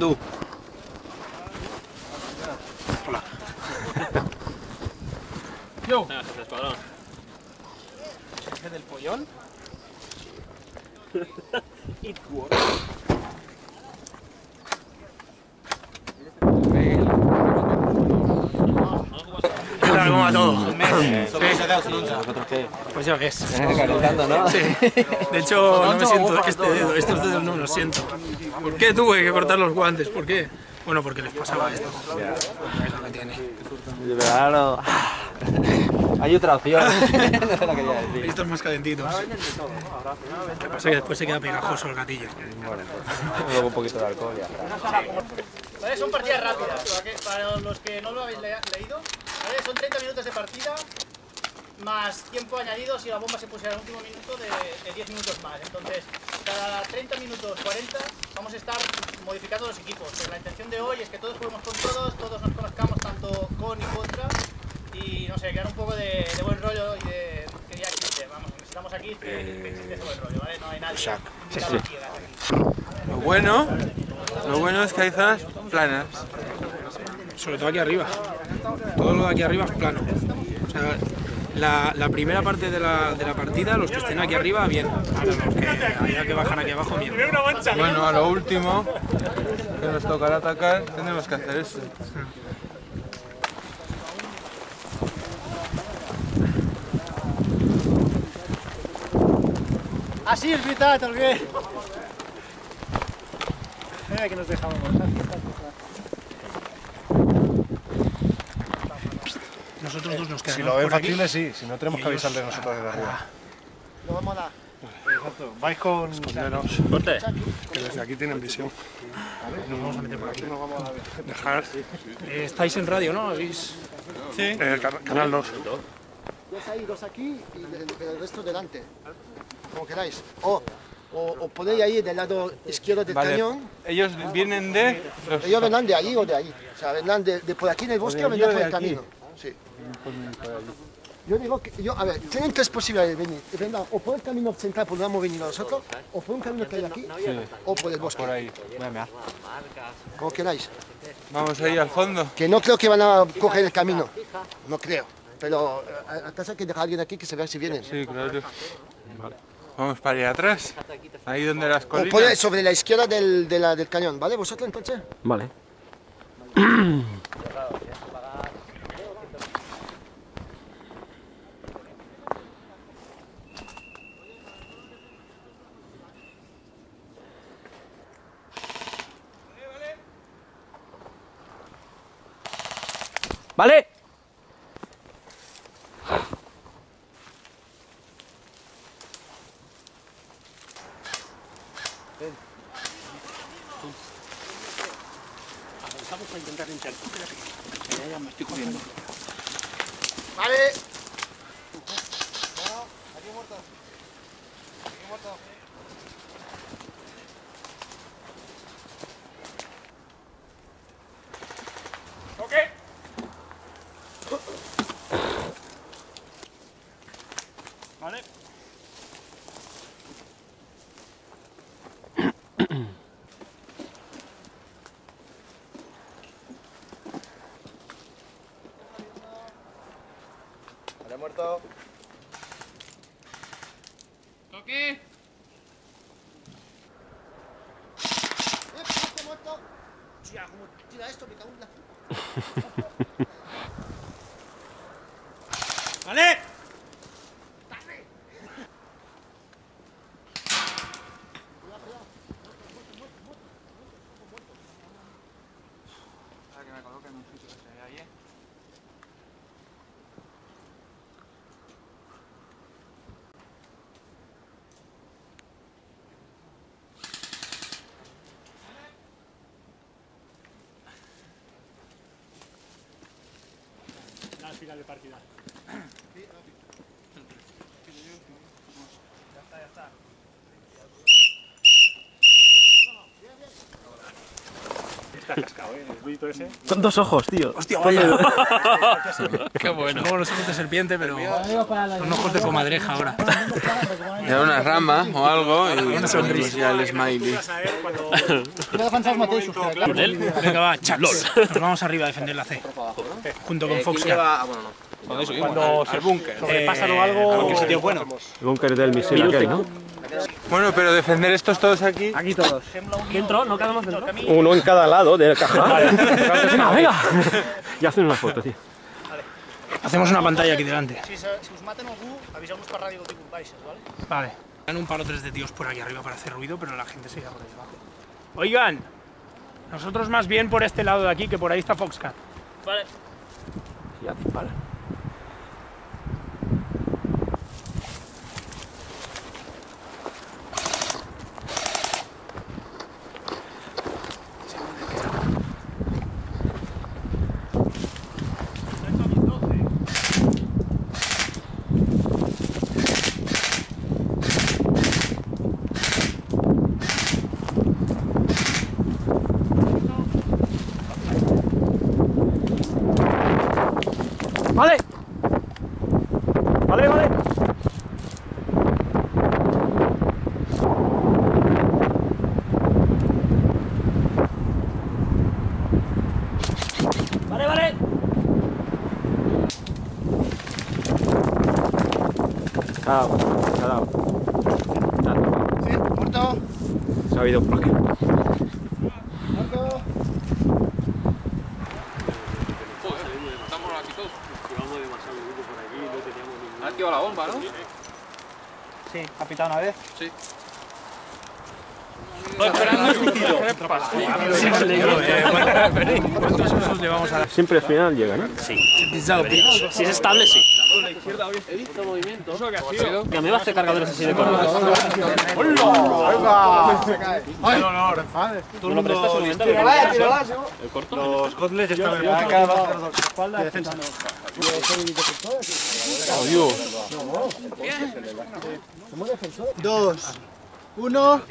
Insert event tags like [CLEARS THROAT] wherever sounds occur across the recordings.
Hola. Yo. ¿Jefe del pollón? [LAUGHS] It works. [CLEARS THROAT] ¿Qué. Pues ya ves. Calentando, ¿no? Sí. [LAUGHS] De hecho, no me siento este dedo, estos dedos no me los siento. ¿Por qué tuve que cortar los guantes? ¿Por qué? Bueno, porque les pasaba esto. Es lo que tiene. Claro. Hay otra opción. [LAUGHS] [LAUGHS] Estos más calentitos. Lo que pasa es que después se queda pegajoso el gatillo. Luego un poquito de alcohol ya. ¿Vale? Son partidas rápidas, para, los que no lo habéis le- leído. ¿Vale? Son 30 minutos de partida, más tiempo añadido si la bomba se pusiera en el último minuto de, de 10 minutos más. Entonces, cada 30 minutos, 40, vamos a estar modificando los equipos. Pero la intención de hoy es que todos juguemos con todos, todos nos conozcamos tanto con y contra. Y no sé, crear un poco de, de buen rollo y de. que ya existe. Vamos, necesitamos aquí que, que existe ese buen rollo, ¿vale? No hay nadie. ciegas aquí. Lo bueno, lo bueno es que hay zonas planas. Sobre todo aquí arriba. Todo lo de aquí arriba es plano. O sea, la, la primera parte de la, de la partida, los que estén aquí arriba, bien. Ahora los que haya que bajar aquí abajo, bien. Bueno, a lo último, que nos tocará atacar, tendremos que hacer eso. Así es el què? Mira que nos dejamos. Nosotros dos nos Si quedamos lo ven aquí. factible, sí. Si no, tenemos que avisarle nosotros desde arriba. Lo vamos a dar. Exacto. Vais con esconderos. Que desde aquí tienen visión. Nos vamos a meter por aquí. Dejar. Eh, estáis en radio, ¿no? ¿Habéis- Eh, can- canal 2. Dos ahí, dos aquí y el, resto delante. Como queráis. O, o, o ponéis ahí del lado izquierdo del Vale. cañón. Ellos vienen de... Los... Ellos vendrán de allí o de allí. O sea, vendrán de, de por aquí en el bosque o de vendrán por el camino. Sí. Yo digo que, yo, a ver, tienen tres posibilidades de venir. Vendrán o por el camino central por donde hemos venido nosotros, o por un camino que hay aquí, o por el bosque. Por ahí. Como queráis. Vamos ahí al fondo. Que no creo que van a coger el camino. No creo. Pero eh, a, a casa hay que dejar a alguien aquí que se vea si vienen. Sí, claro. Vamos para allá atrás. Ahí donde las O por colinas. sobre la izquierda del, de la- del cañón, ¿vale? ¿Vosotros entonces? Vale. [CLEARS THROAT] Vale. Vale. Vale, muerto. ¡Eh, muerto, muerto! Tía, como tira esto, me cago en la puta. ¡Vale! que me coloquen en un sitio que se vea bien. Al final de partida. Son dos ojos, tío. Hostia, vaya. [LAUGHS] Qué bueno. Como los ojos de serpiente, pero son ojos de comadreja ahora. [LAUGHS] Ya una rama o algo y una sonrisa. ya el smiley. Venga, va, chaps. Nos vamos arriba a defender la C. Junto con Foxcat. Cuando se sobrepasan o algo, Porque el sitio es bueno. El búnker del misil aquel, ¿no? Bueno, pero defender estos todos aquí. Aquí todos. dentro, no quedamos dentro. Uno en cada lado de la caja. [LAUGHS] venga, venga. Y hacen una foto, tío. Hacemos una pantalla aquí delante. Si, se, si us maten algú, aviseu-nos per ràdio que ¿vale? Vale. Dan un par o tres de tíos por aquí arriba para hacer ruido, pero la gente se irá por ahí abajo. Oigan, nosotros más bien por este lado de aquí, que por ahí está Foxcat. Vale. Ya, vale. Vale. Vale, vale. Vale, vale. Se ha dado, se ha dado. Tanto. Sí, muerto, Se ha habido por aquí. muerto. Ha activado la bomba, ¿no? Sí, ha pitado una vez. ¿Cuántos usos le vamos a dar? Siempre al final llega, ¿no? Si es estable, sí. Que me va a hacer cargadores así de color. ¿Tú lo prestas un momento? Los Godles están en Espalda, defensa. Dos, uno,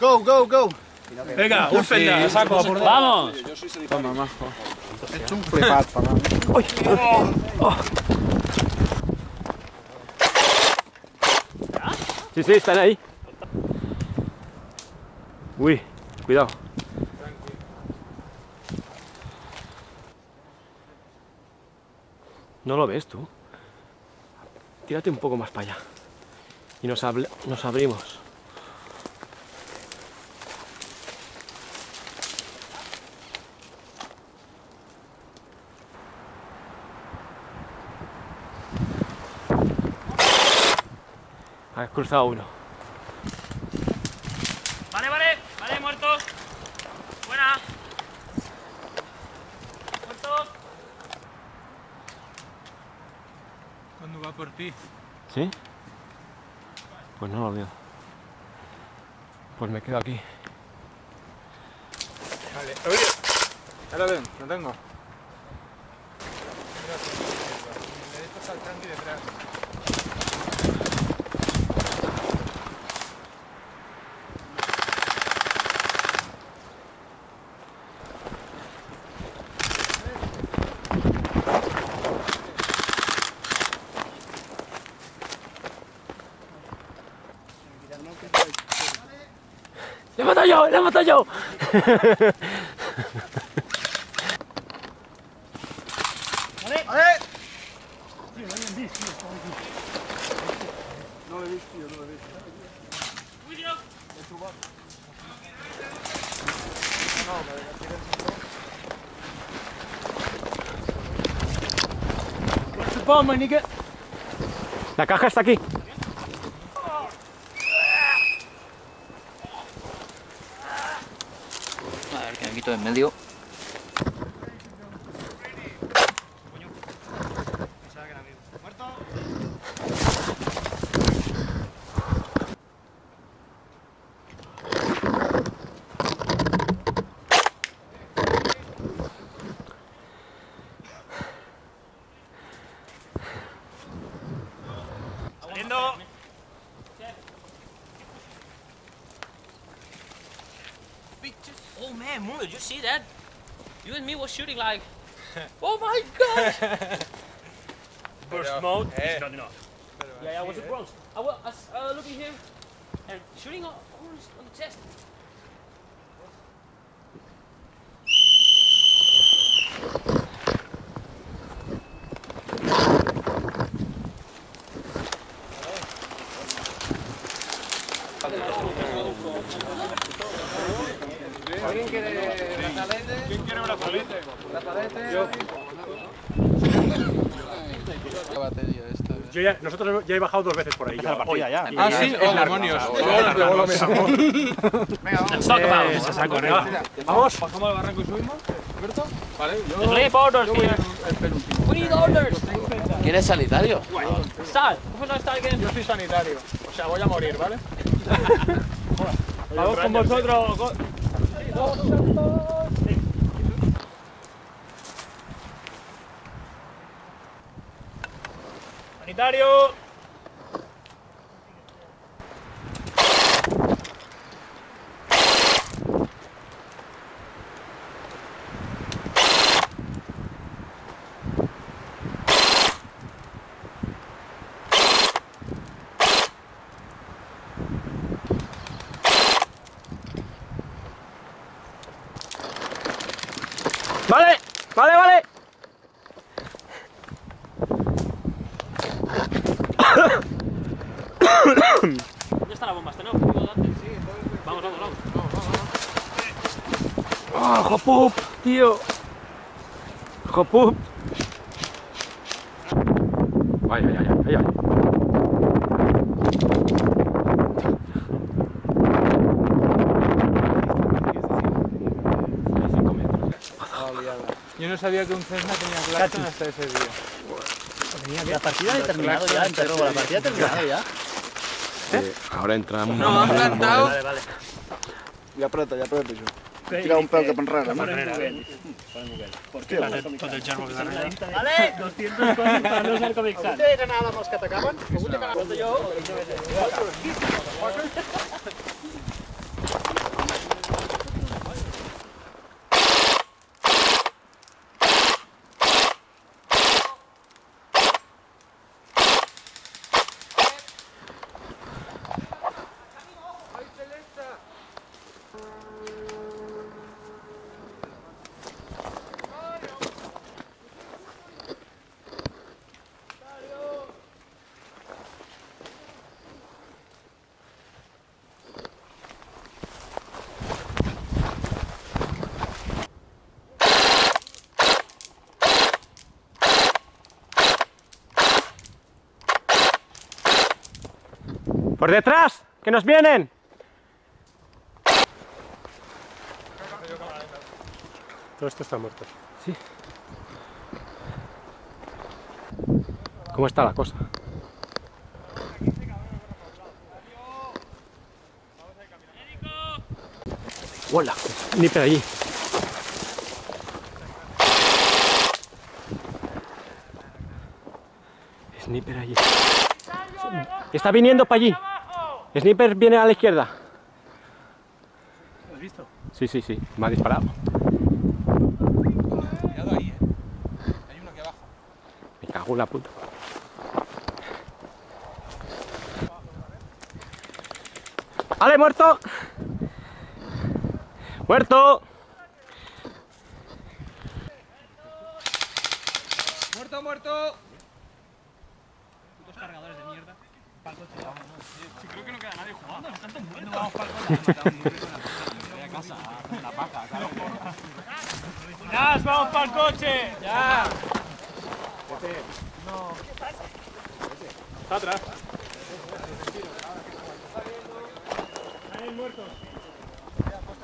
go, go, go. Venga, un fenda, saco. por. ¡Vamos! Toma, majo. Sí, sí, están ahí. Uy, cuidado. No lo ves tú. Tírate un poco más para allá. Y nos, nos abrimos. Cruzado uno. Vale, vale, vale, muerto. Buena. Muerto. Cuando va por ti. ¿Sí? Pues no lo olvido. Pues me quedo aquí. Vale, oye. Ahora ven, lo tengo. Esto está el tanque detrás. ¡Le he matado yo! ¡Le he matado yo! La caja está aquí. A ver, que me quito de en medio. Did you see that? You and me was shooting like, [LAUGHS] oh my god! [LAUGHS] Burst mode Eh. is not enough. yeah, yeah, was it bronze? I was uh, looking here and shooting on, on the chest. Yo ya, nosotros ya he bajado dos veces por ahí. Ya, hoy. ya. Ah, sí, oh demonios. Let's talk about it. Se sacó, va. Vamos. ¿Bajamos al barranco y subimos? ¿Alberto? Vale, yo. There's leave orders here. We need orders. ¿Quién es sanitario? No? Yo soy sanitario. O sea, voy a morir, ¿vale? [LAUGHS] Vamos con vosotros. Sanitario. Vale, vale, vale. ¿Dónde está la bomba? ¿Está en el objetivo de antes? Sí, Vamos, vamos, vamos. ¡Ah, Jopup, tío! Jopup. Ay, ay, ay, ay, ay. Metros. Yo no sabía que un Cessna tenía claxon hasta ese día. La partida ha terminado ya, entero. La partida ha terminado ya. Eh, ahora entra un... No, han plantado. Ya aprieto, ya aprieto yo. Tira un pelo que enrere, no? Tot el germo que darrere. Vale, 200 cosas para no ser Comic Sans. ¿Usted ganaba los que atacaban? ¿Usted ganaba? yo? ¡Por detrás! ¡Que nos vienen! Todo esto está muerto. ¿Cómo está la cosa? ¡Hola! Sniper allí. Sniper allí. Está viniendo para allí. Sniper viene a la izquierda. ¿Has visto? Sí, sí, sí. Me ha disparado. Cuidado ahí, eh. Hay uno aquí abajo. Me cago en la puta. ¡Vale, muerto! ¡Muerto! ¡Muerto, muerto! ¡Ya, vamos para el coche! ¡Ya! Está atrás.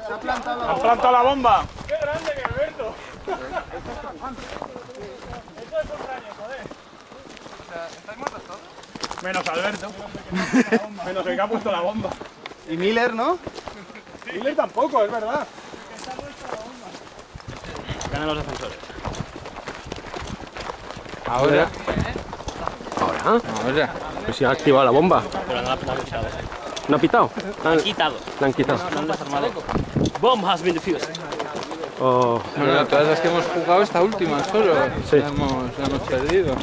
Se ha plantado ¡Han plantado la bomba! ¡Qué grande que Alberto! Eso es rayo, joder. ¿Estáis muertos todos? Menos Alberto. [LAUGHS] Menos el que ha puesto la bomba. Y Miller, ¿no? Miller tampoco, es verdad. Ganan los defensores. Ahora. ¿Ahora? Ahora. Pues si ha activado la bomba. Pero no la ha pisado. ¿No ha pitado? La han, Quitado. la han quitado. No han desarmado. Bomb has been defused. O... Bueno, todas las que hemos jugado, esta última solo. Sí. La hemos, la hemos perdido.